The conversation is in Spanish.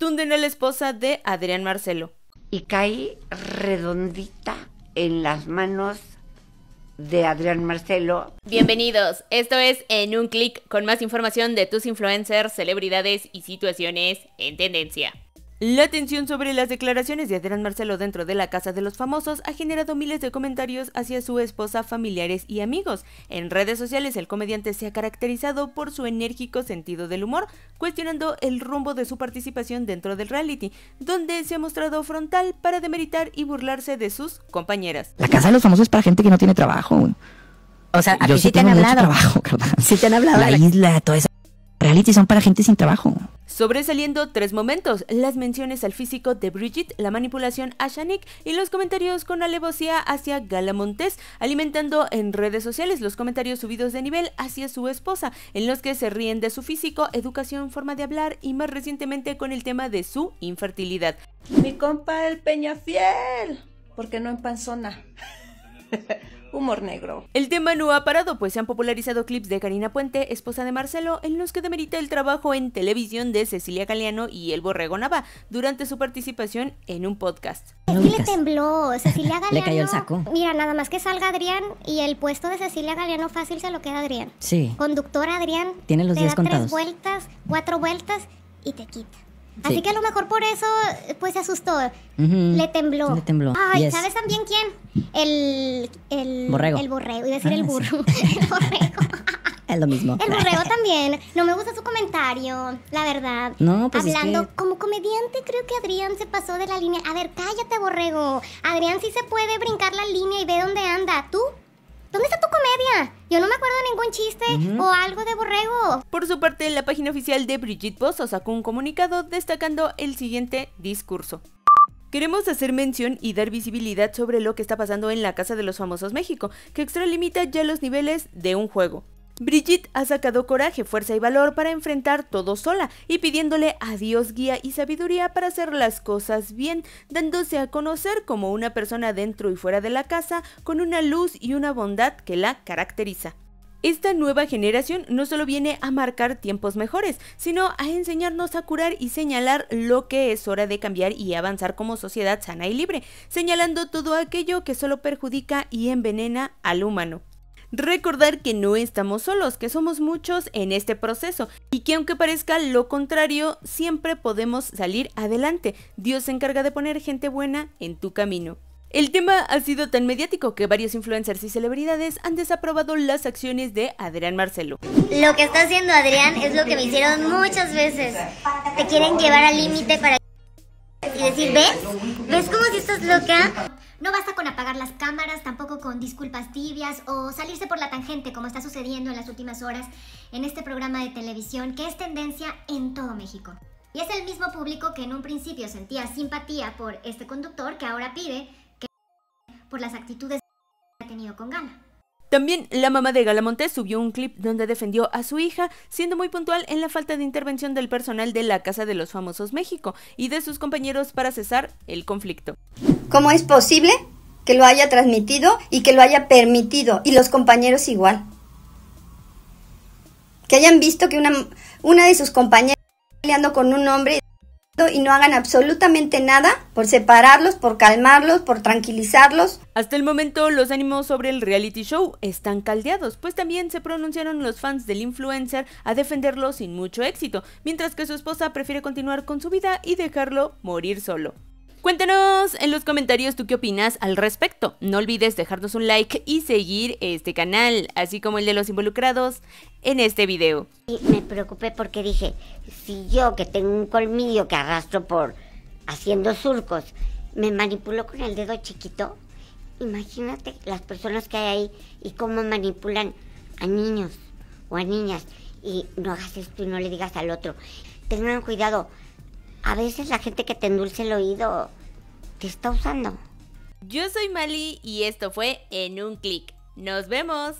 tunden a la esposa de Adrián Marcelo. Y caí redondita en las manos de Adrián Marcelo. Bienvenidos, esto es En un clic con más información de tus influencers, celebridades y situaciones en tendencia. La atención sobre las declaraciones de Adrián Marcelo dentro de la Casa de los Famosos ha generado miles de comentarios hacia su esposa, familiares y amigos. En redes sociales el comediante se ha caracterizado por su enérgico sentido del humor, cuestionando el rumbo de su participación dentro del reality, donde se ha mostrado frontal para demeritar y burlarse de sus compañeras. La Casa de los Famosos es para gente que no tiene trabajo. O sea, Yo aquí sí sí te han hablado. trabajo, ¿verdad? Sí te han hablado. La- isla, toda esa reality son para gente sin trabajo. Sobresaliendo tres momentos, las menciones al físico de Brigitte, la manipulación a Shanik y los comentarios con alevosía hacia Gala Montes, alimentando en redes sociales los comentarios subidos de nivel hacia su esposa, en los que se ríen de su físico, educación, forma de hablar y más recientemente con el tema de su infertilidad. Mi compa el Peñafiel, porque no en panzona. Humor negro. El tema no ha parado, pues se han popularizado clips de Karina Puente, esposa de Marcelo, en los que demerita el trabajo en televisión de Cecilia Galeano y el Borrego Nava durante su participación en un podcast. No le tembló, Cecilia Galeano. Le cayó el saco. Mira, nada más que salga Adrián y el puesto de Cecilia Galeano fácil se lo queda Adrián. Sí. Conductor Adrián. Tiene los te días da tres contados. vueltas, cuatro vueltas y te quita. Sí. Así que a lo mejor por eso, pues se asustó. Ujú. Le tembló. Le tembló. Ay, Yes. ¿sabes también quién? El, el Borrego. El borrego, iba a decir Ah, el sí. burro. el borrego. Es lo mismo. El borrego también. No me gusta su comentario, la verdad. No, pues es Hablando que- como comediante, creo que Adrián se pasó de la línea. A ver, cállate, borrego. Adrián sí se puede brincar la línea y ve dónde anda. ¿Tú? ¿Dónde está tu comedia? Yo no me acuerdo de ningún chiste o algo de borrego. Por su parte, la página oficial de Brigitte Bosso sacó un comunicado destacando el siguiente discurso. Queremos hacer mención y dar visibilidad sobre lo que está pasando en la Casa de los Famosos México, que extralimita ya los niveles de un juego. Brigitte ha sacado coraje, fuerza y valor para enfrentar todo sola y pidiéndole a Dios guía y sabiduría para hacer las cosas bien, dándose a conocer como una persona dentro y fuera de la casa con una luz y una bondad que la caracteriza. Esta nueva generación no solo viene a marcar tiempos mejores, sino a enseñarnos a curar y señalar lo que es hora de cambiar y avanzar como sociedad sana y libre, señalando todo aquello que solo perjudica y envenena al humano. Recordar que no estamos solos, que somos muchos en este proceso y que aunque parezca lo contrario, siempre podemos salir adelante. Dios se encarga de poner gente buena en tu camino. El tema ha sido tan mediático que varios influencers y celebridades han desaprobado las acciones de Adrián Marcelo. Lo que está haciendo Adrián es lo que me hicieron muchas veces. Te quieren llevar al límite para y decir, ¿ves? ¿Ves cómo si estás loca? No basta con apagar las cámaras, tampoco con disculpas tibias o salirse por la tangente como está sucediendo en las últimas horas en este programa de televisión que es tendencia en todo México. Y es el mismo público que en un principio sentía simpatía por este conductor que ahora pide que por las actitudes que ha tenido con Gana. También la mamá de Gala Montes subió un clip donde defendió a su hija, siendo muy puntual en la falta de intervención del personal de la Casa de los Famosos México y de sus compañeros para cesar el conflicto. ¿Cómo es posible que lo haya transmitido y que lo haya permitido? Y los compañeros igual. Que hayan visto que una, una de sus compañeras peleando con un hombre y no hagan absolutamente nada por separarlos, por calmarlos, por tranquilizarlos. Hasta el momento los ánimos sobre el reality show están caldeados, pues también se pronunciaron los fans del influencer a defenderlo sin mucho éxito, mientras que su esposa prefiere continuar con su vida y dejarlo morir solo. Cuéntanos en los comentarios tú qué opinas al respecto. No olvides dejarnos un like y seguir este canal, así como el de los involucrados en este video. Y me preocupé porque dije, si yo que tengo un colmillo que arrastro por haciendo surcos, me manipulo con el dedo chiquito, imagínate las personas que hay ahí y cómo manipulan a niños o a niñas. Y no hagas esto y no le digas al otro. Tengan cuidado. A veces la gente que te endulce el oído te está usando. Yo soy Mali y esto fue En un clic. Nos vemos.